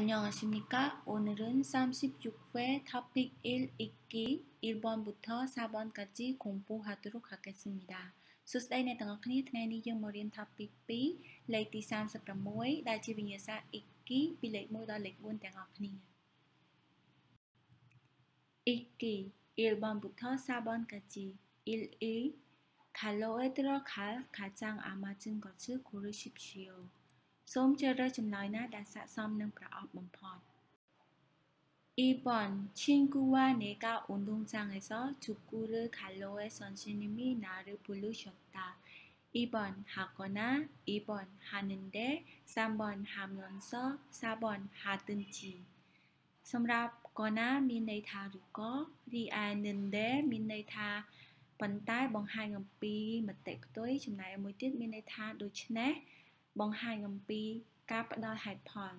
안녕하십니까? 오늘은 36회 토픽 1 읽기 1번부터 4번까지 공부하도록 하겠습니다. សួស្តីអ្នកទាំងអស់គ្នាថ្ងៃនេះយើងមករៀន topic 2លេខទី36ដែលជាវិញ្ញាសាអ៊ីគីពីលេខ1ដល់លេខ4ទាំងអស់គ្នាអ៊ីគី 1번부터 4번까지 1이 칼로에 들어갈 가장 알맞은 것을 고르십시오. សូមជ្រើសរើសចម្លើយណាដែលស័ក្តិសមនឹងប្រអប់បំផុត 2번 친구와 내가 운동장에서 축구를 갈로에 선생님이 나를 부르셨다. 2번 하거나 2번 하는데 3번 하면서 4번 하든지 សម្រាប់កណាមានន័យថាឬក៏រីឯ ninde មានន័យថាប៉ុន្តែបង្ហាញអំពីមតិផ្ទុយចំណែកមួយទៀតមានន័យថាដូច្នេះ បង្ហាញអំពីការផ្ដល់ហេតុផល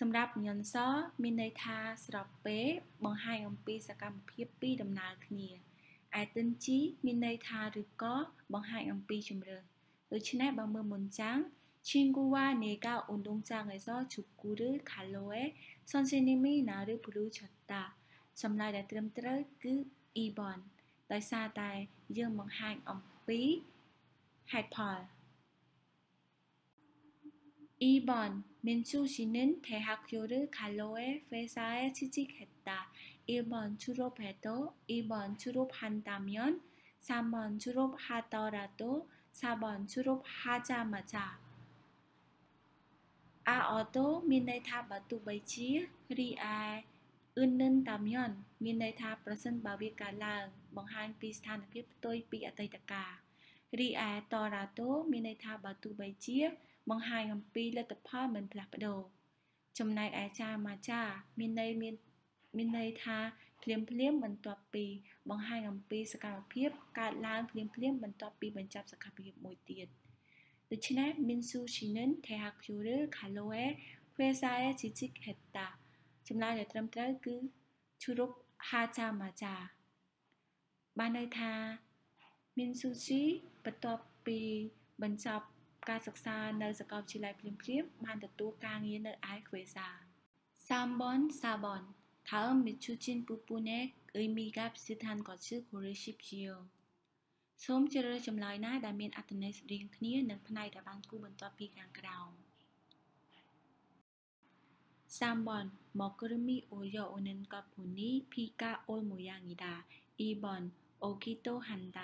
សម្រាប់ញន់សមានន័យថាស្របពេលបង្ហាញអំពីសកម្មភាពពីរដំណើរគ្នាឯទិនជីមានន័យថាឬក៏បង្ហាញអំពីជំរឿដូច្នេះបើមើលមុនចាំង 친구와 내가 운동장에서 축구를 갈로에 선생님이 나를 부르셨다. ចម្លើយដែលត្រឹមត្រូវគឺ 2번 ដោយសារតែយើងបង្ហាញអំពីហេតុផល 2번 민수 씨는 대학교를 갈로에 회사에 취직했다. 1번 졸업해도 2번 졸업한다면 3번 졸업하더라도 4번 졸업하자마자 아 어도 미네타 바투 베치 리아 은는다면 민의 타 퍼센트 바비카랑 벙한 비슷한 비프토이 비 아테이타카 리아 더라도 미네타 바투 베치 បង្ហាញអំពីលទ្ធផលមិនផ្លាស់ប្ដូរចំណែកឯចាមាចា មានន័យមានមានន័យថាភ្លាមភ្លាមបន្ទាប់ពី បង្ហាញអំពីសកម្មភាពកើតឡើងភ្លាមភ្លាមបន្ទាប់ពីបញ្ចប់សកម្មភាពមួយទៀតដូច្នេះ Minsu Shinen Tehakuru Kaloe Phesae Chichik Hetta ចម្លើយដែលត្រឹមត្រូវគឺ Churup Hacha Macha បានន័យថា Minsu Shi បន្ទាប់ពីបញ្ចប់ ការសិក្សានៅសាកលវិទ្យាល័យភ្លាមភ្លាមបានទទួលការងារនៅឯខ្វេសា3번 4번 다음 밑줄진 부분에 의미가 비슷한 것을 고르십시오. សូមជ្រើសរើសចម្លើយណាដែលមានអត្ថន័យស្រដៀងគ្នានឹងផ្នែកដែលបានគូបន្ទាប់ពីខាងក្រោម 3번 먹구름이 오려 오는 것 보니 비가 올 모양이다. 2번 오기도 한다.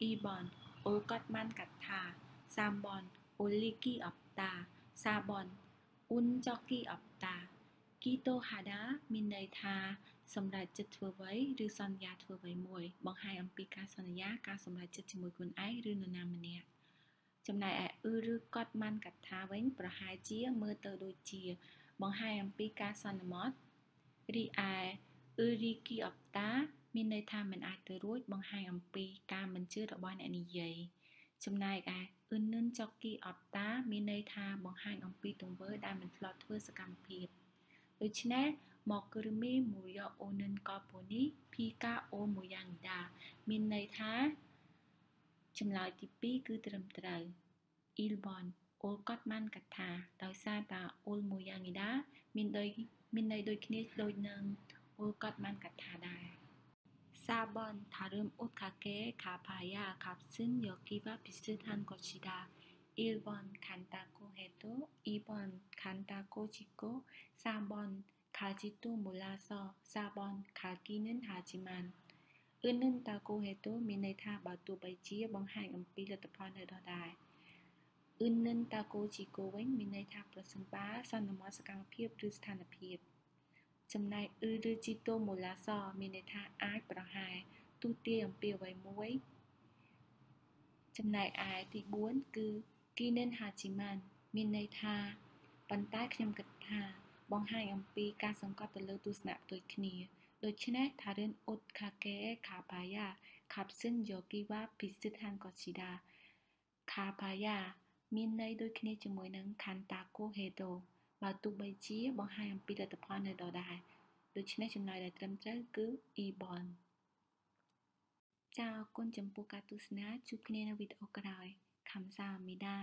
2번 올 것만 같아. 3번 Oliki Opta សាប៊ន Unjoki Opta Kito Hada មានន័យថាសម្រេចចិត្តធ្វើអ្វីឬសន្យាធ្វើអ្វីមួយ បង្ហាញអំពីការសន្យាការសម្រេចចិត្តជាមួយខ្លួនឯងឬនរណាម្នាក់ចំណែកឯអ៊ឺឬកត់ម៉ាន់កថាវិញ ប្រហែលជាមើលទៅដូចជា បង្ហាញអំពីការសន្មតរីឯអ៊ឺរីគីអបតា មានន័យថាមិនអាចទៅរួច បង្ហាញអំពីការមិនជឿរបស់អ្នកនិយាយ ចំណែកឯអ៊ឺននចុកគីអត់តាមានន័យថាបង្ហាញអំពីទង្វើដែលមិនធ្លាប់ធ្វើសកម្មភាពដូច្នេះមកគ្រមីមួយយកអូននកពូនីភីកាអូមួយយ៉ាងដាមានន័យថាចម្លើយទី2គឺត្រឹមត្រូវអ៊ីលបនអូលកត់ម៉ាន់កថាដោយសារតាអូលមួយយ៉ាងដាមានដូចមានន័យដូចគ្នាដូចនឹងអូលកត់ម៉ាន់កថាដែរ 4번 다른 옷 가게에 가봐야 값은 여기와 비슷한 것이다. 1번 간다고 해도 2번 간다고 짓고 3번 가지도 몰라서 4번 가기는 하지만 은는다고 해도 미네타 바뚜바이지에បង្ហាញ អំពី លទ្ធផលនៅដដែលអ៊ឺននឹងតាកូជីកូវិញមានន័យថាប្រសិនបើសន្មតសកម្មភាពឬស្ថានភាពចំណែកអ៊ឺឬជីតូមូឡាសមានន័យថាអាចប្រហែល ទូទាយអំពីអ្វីមួយចំណែកឯទី4គឺគីនិនហាជីម៉ាន់មានន័យថាប៉ុន្តែខ្ញុំគិតថា បង្ហាញអំពីការសង្កត់ទៅលើទស្សនៈដូចគ្នាដូច្នេះថារិនអ៊ុតខាកេខាបាយ៉ាខាប់សិនយោគីវ៉ាពិសិដ្ឋានកូស៊ីដាខាបាយ៉ាមានន័យដូចគ្នាជាមួយនឹងខាន់តាកូហេដូបើទោះបីជាបង្ហាញអំពីលទ្ធផលនៅដដែលដូច្នេះចំណុចដែលត្រឹមត្រូវគឺ e-bond ចាអរគុណចំពោះការទស្សនាជួបគ្នានៅវីដេអូក្រោយខំសាមីដា